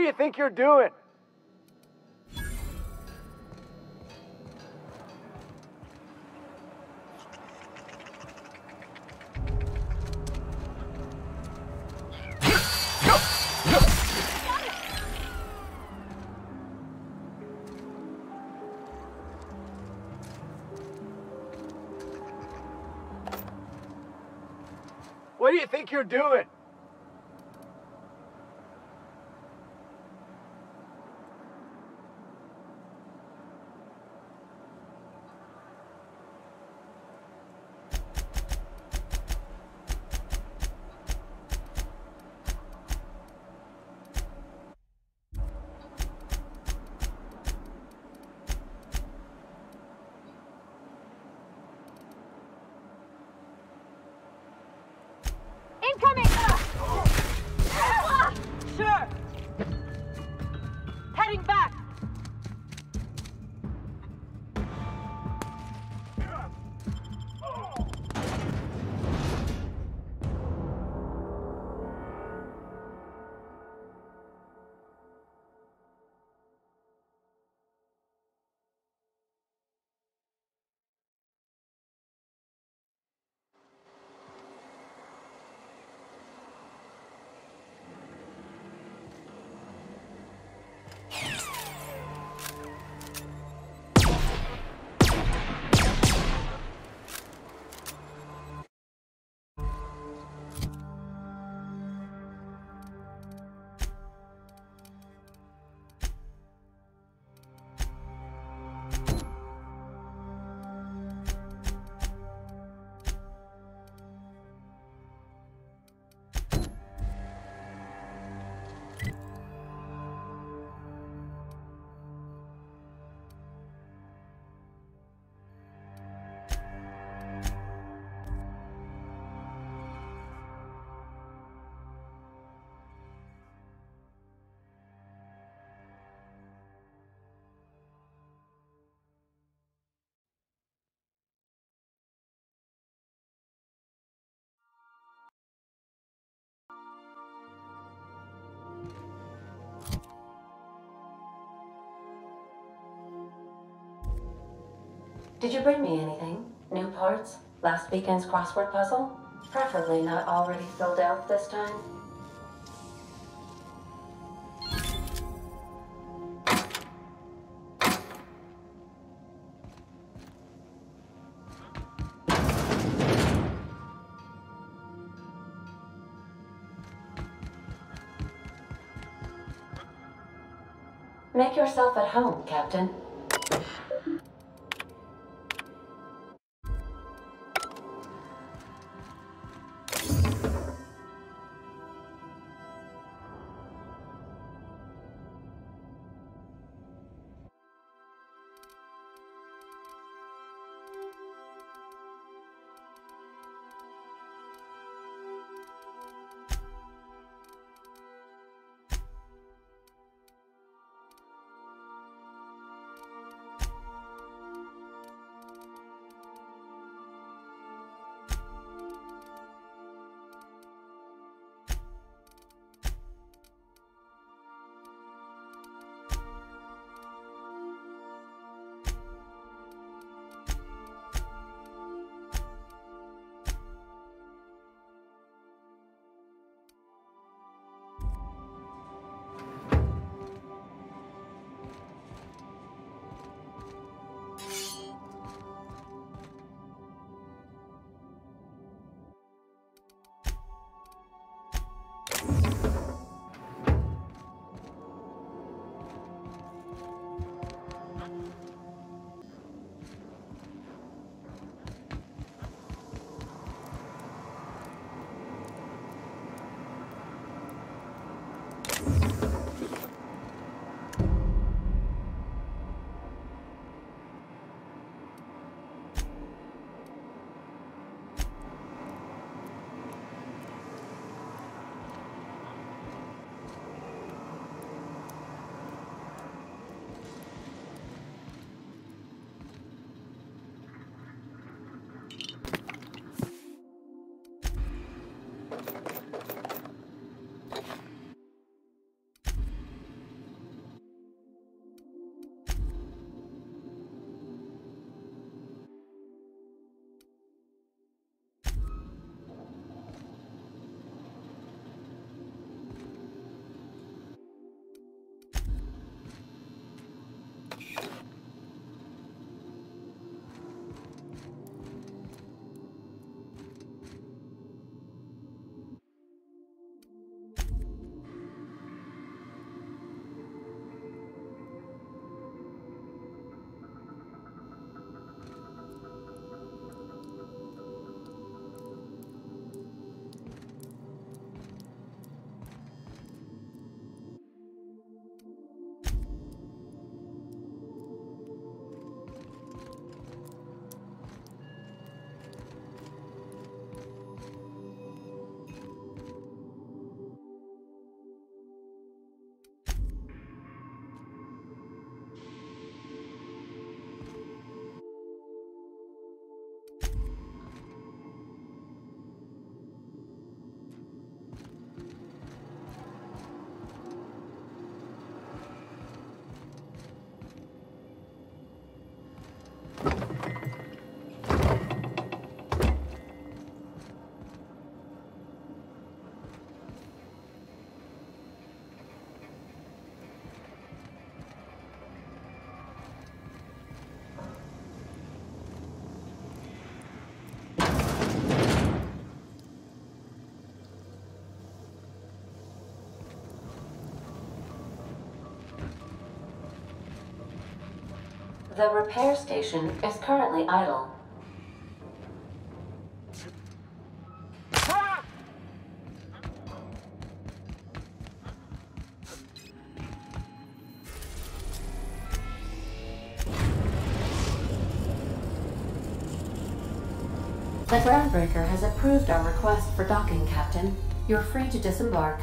do you think you're doing? What do you think you're doing? Did you bring me anything? New parts? Last weekend's crossword puzzle? Preferably not already filled out this time. Make yourself at home, Captain. The repair station is currently idle. The Groundbreaker has approved our request for docking, Captain. You're free to disembark.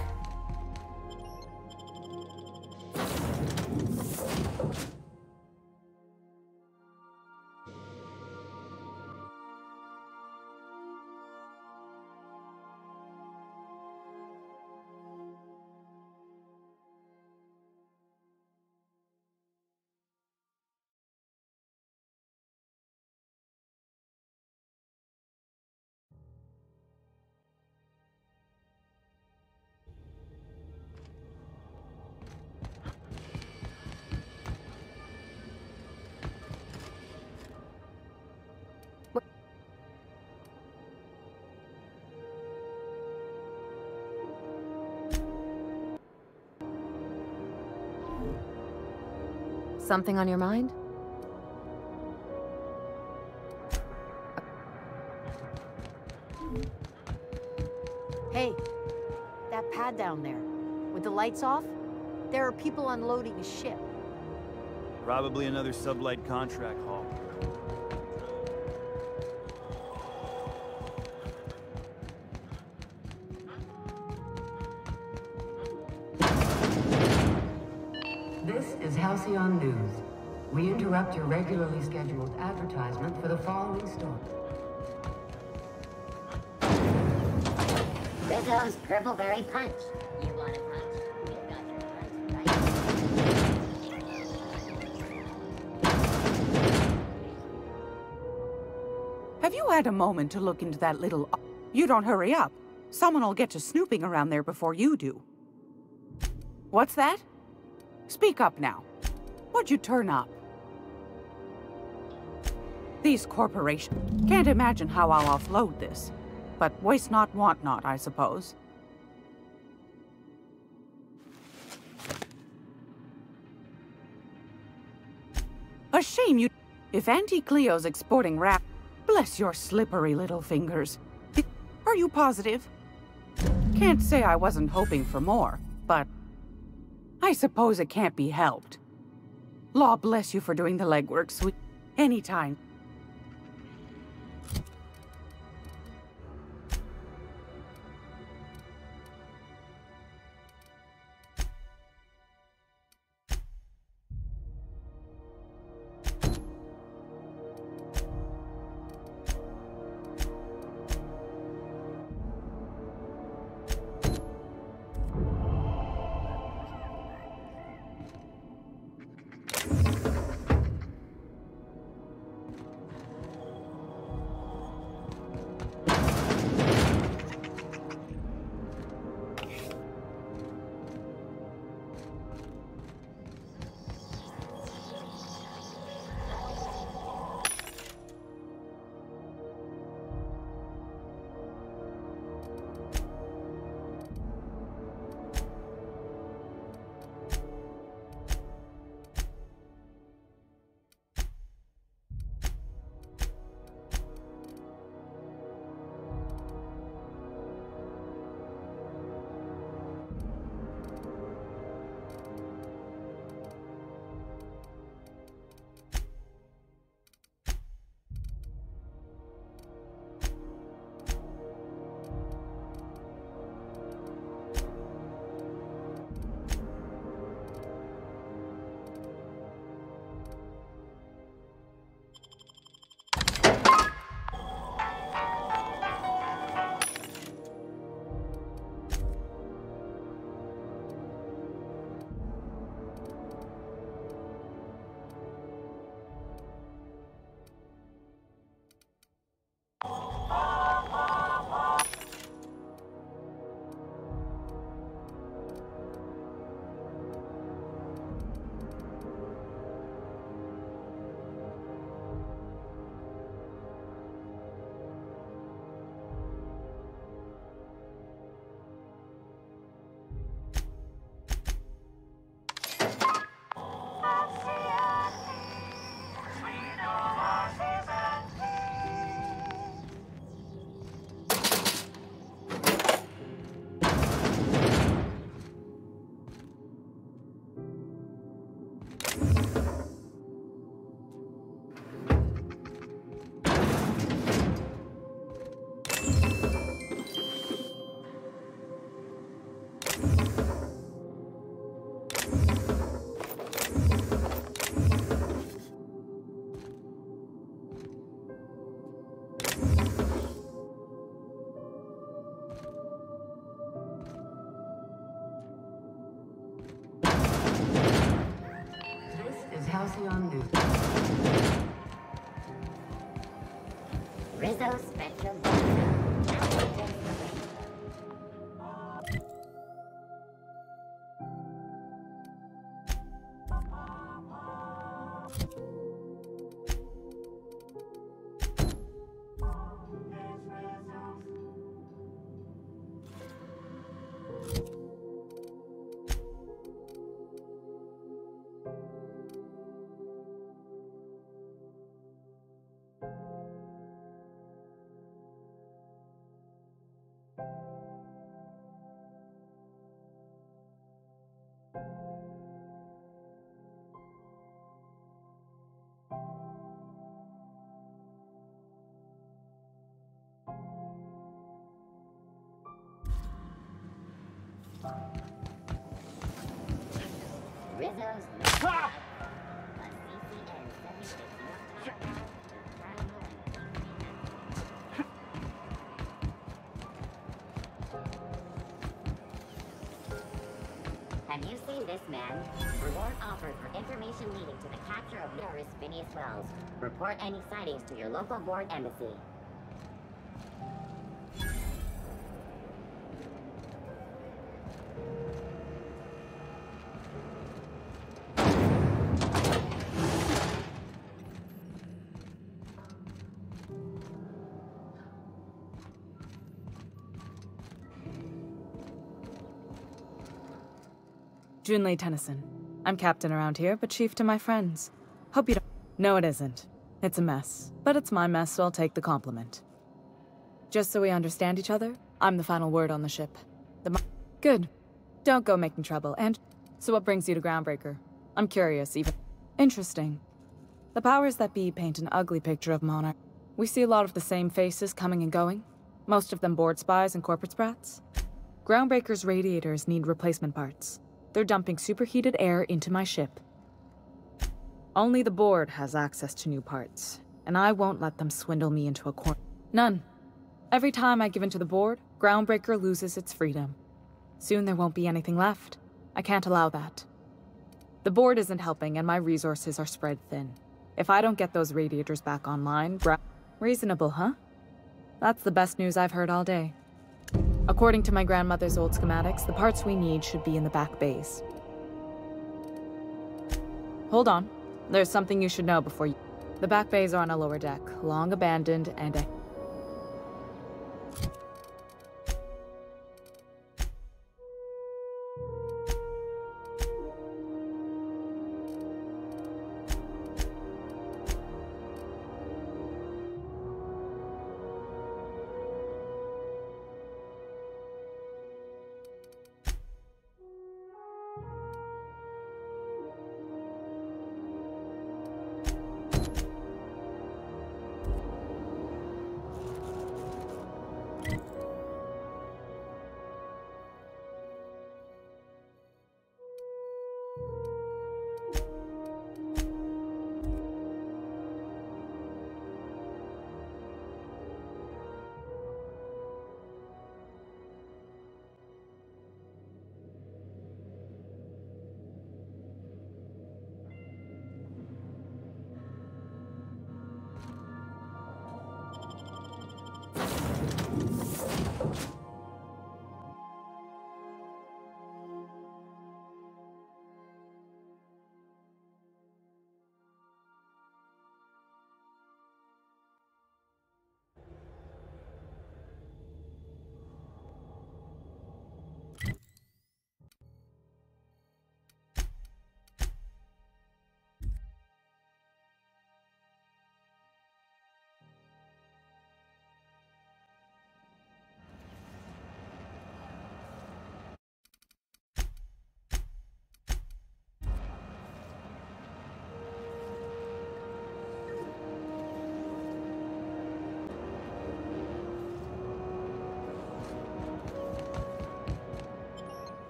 Something on your mind? Hey, that pad down there, with the lights off, there are people unloading a ship. Probably another sublight contract haul. Is News. We interrupt your regularly scheduled advertisement for the following story. Rizzo's Purpleberry Punch. You want a punch? We've got your punch, right? Have you had a moment to look into that little... You don't hurry up. Someone will get to snooping around there before you do. What's that? Speak up now. What'd you turn up? These corporations... Can't imagine how I'll offload this. But waste not, want not, I suppose. A shame you... If Auntie Cleo's exporting rap... Bless your slippery little fingers. Are you positive? Can't say I wasn't hoping for more, but... I suppose it can't be helped. Law bless you for doing the legwork, sweet. Anytime. Party. Rizzo Special Rizzo's a CCN 76 North Tower. Have you seen this man? Reward offered for information leading to the capture of terrorist Phineas Welles. Report any sightings to your local board embassy. Junlei Tennyson. I'm captain around here, but chief to my friends. Hope you don't. No, it isn't. It's a mess. But it's my mess, so I'll take the compliment. Just so we understand each other, I'm the final word on the ship. The Good. Don't go making trouble, and. So what brings you to Groundbreaker? I'm curious, even. Interesting. The powers that be paint an ugly picture of Monarch. We see a lot of the same faces coming and going, most of them board spies and corporate sprats. Groundbreaker's radiators need replacement parts. They're dumping superheated air into my ship. Only the board has access to new parts, and I won't let them swindle me into a corner. None. Every time I give in to the board, Groundbreaker loses its freedom. Soon there won't be anything left. I can't allow that. The board isn't helping, and my resources are spread thin. If I don't get those radiators back online, Reasonable, huh? That's the best news I've heard all day. According to my grandmother's old schematics, the parts we need should be in the back bays. Hold on. There's something you should know before you... The back bays are on a lower deck, long abandoned, and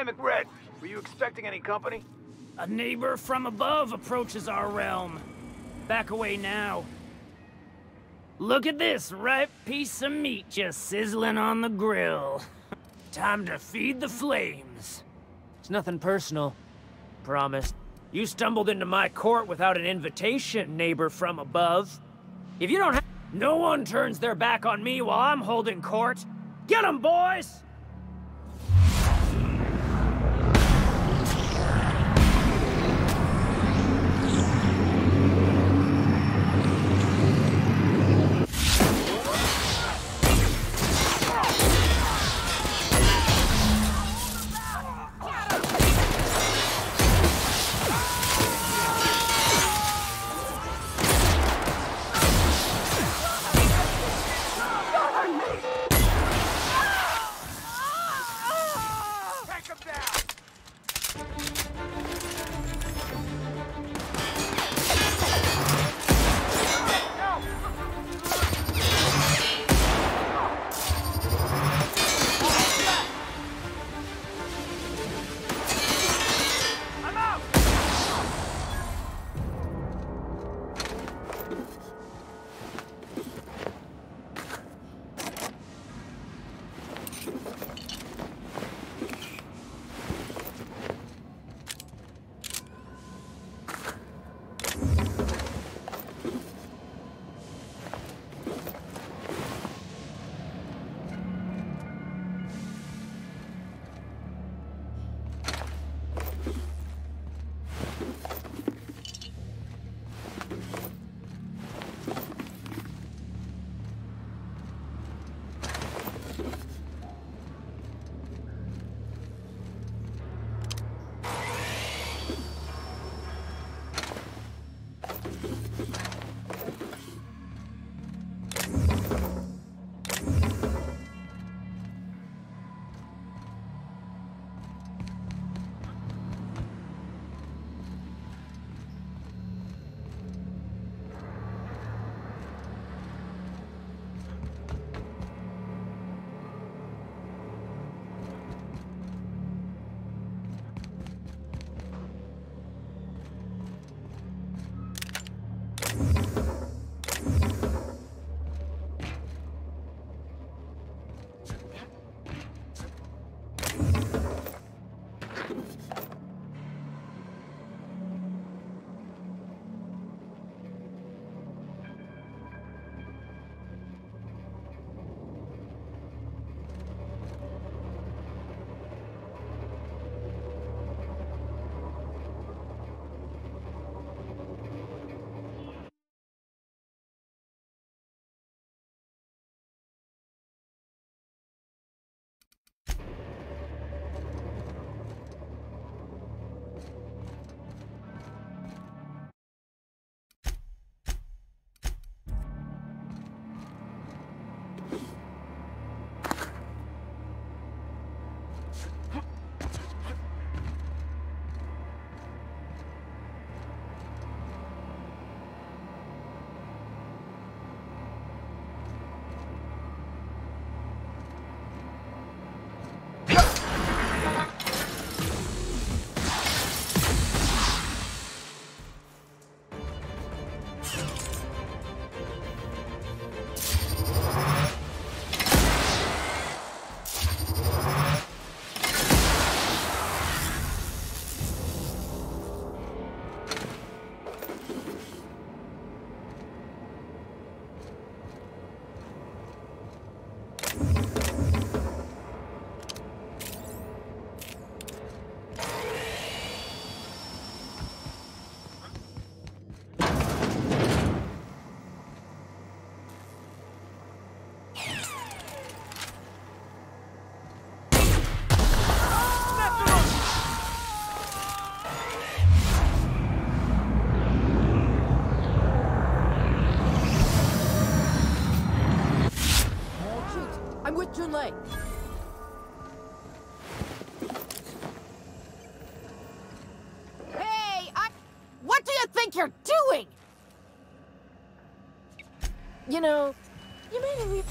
Hey, McRed, were you expecting any company? A neighbor from above approaches our realm. Back away now. Look at this ripe piece of meat just sizzling on the grill. Time to feed the flames. It's nothing personal. Promise. You stumbled into my court without an invitation, neighbor from above. If you don't have... No one turns their back on me while I'm holding court. Get 'em, boys! You know, you a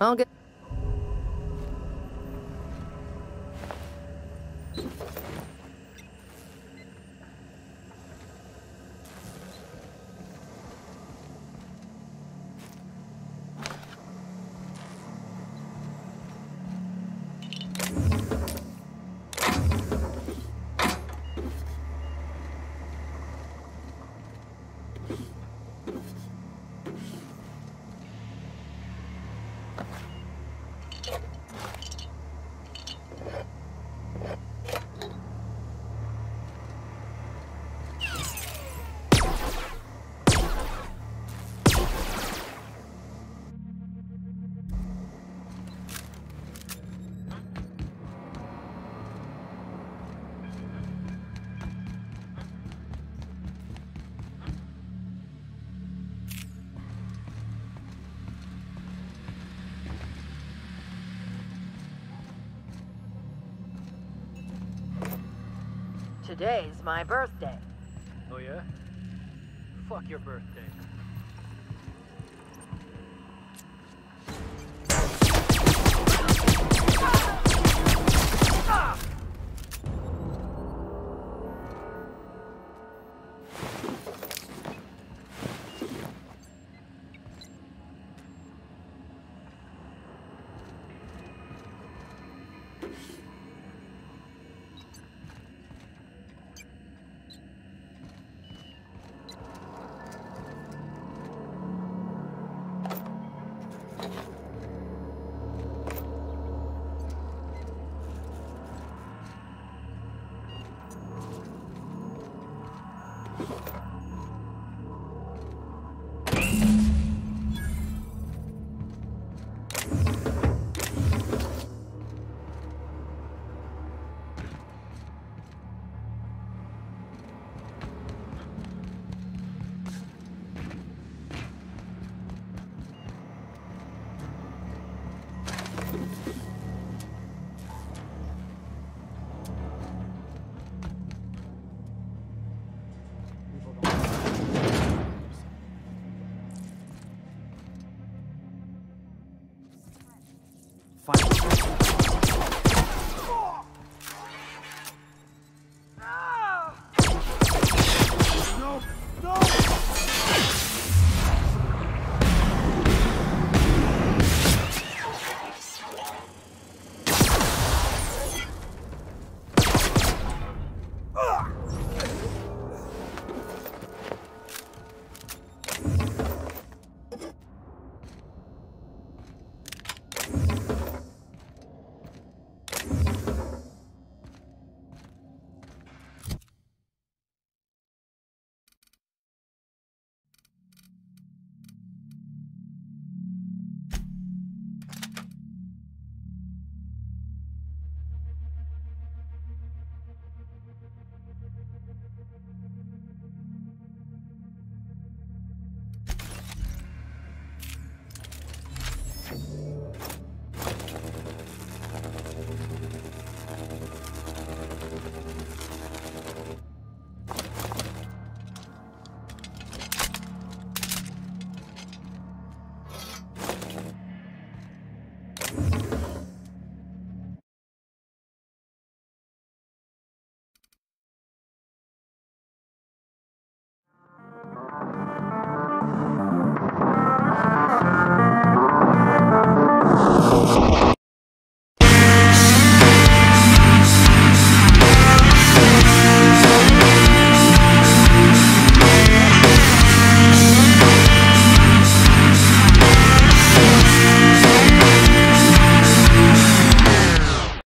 I'll get... Today's my birthday. Oh yeah? Fuck your birthday.